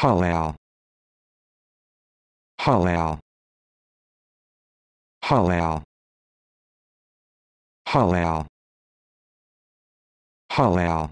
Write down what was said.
Halal. Halal. Halal. Halal. Halal.